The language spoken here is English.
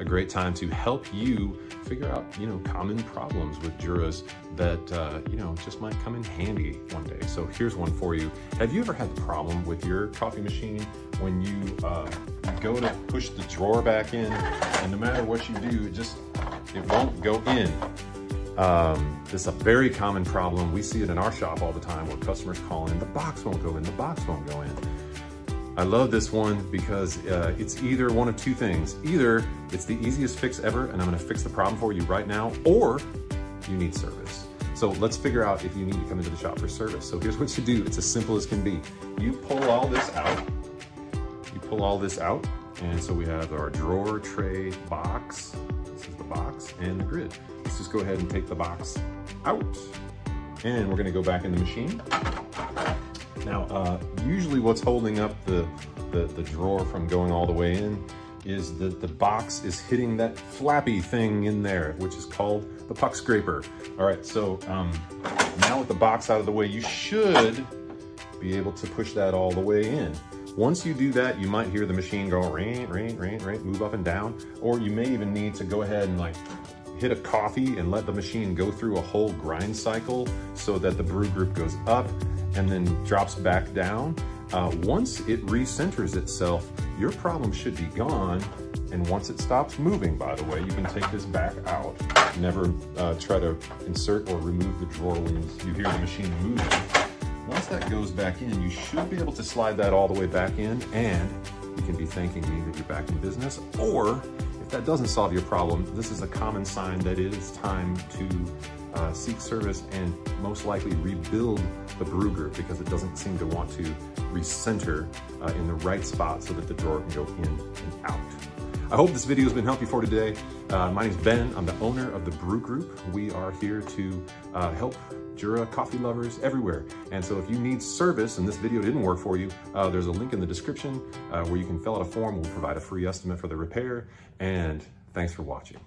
a great time to help you figure out, you know, common problems with Juras that, uh, you know, just might come in handy one day. So here's one for you. Have you ever had the problem with your coffee machine when you uh, go to push the drawer back in and no matter what you do, it just, it won't go in. Um, this is a very common problem. We see it in our shop all the time where customers call in, the box won't go in, the box won't go in. I love this one because uh, it's either one of two things. Either it's the easiest fix ever and I'm gonna fix the problem for you right now, or you need service. So let's figure out if you need to come into the shop for service. So here's what you do. It's as simple as can be. You pull all this out. You pull all this out. And so we have our drawer, tray, box. This is the box and the grid. Let's just go ahead and take the box out. And we're gonna go back in the machine. Now, uh, usually what's holding up the, the, the, drawer from going all the way in is that the box is hitting that flappy thing in there, which is called the puck scraper. All right, so um, now with the box out of the way, you should be able to push that all the way in. Once you do that, you might hear the machine go rain, rain, rain, rain, move up and down, or you may even need to go ahead and like hit a coffee and let the machine go through a whole grind cycle so that the brew group goes up and then drops back down. Uh, once it recenters itself, your problem should be gone. And once it stops moving, by the way, you can take this back out. Never uh, try to insert or remove the drawer when you hear the machine moving. Once that goes back in, you should be able to slide that all the way back in and you can be thanking me that you're back in business. Or that doesn't solve your problem, this is a common sign that it is time to uh, seek service and most likely rebuild the brew group because it doesn't seem to want to recenter uh, in the right spot so that the drawer can go in and out. I hope this video has been helpful for today. Uh, my name is Ben. I'm the owner of the Brew Group. We are here to uh, help Jura coffee lovers everywhere. And so if you need service and this video didn't work for you, uh, there's a link in the description uh, where you can fill out a form. We'll provide a free estimate for the repair. And thanks for watching.